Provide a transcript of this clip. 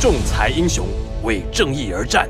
仲裁英雄为正义而战。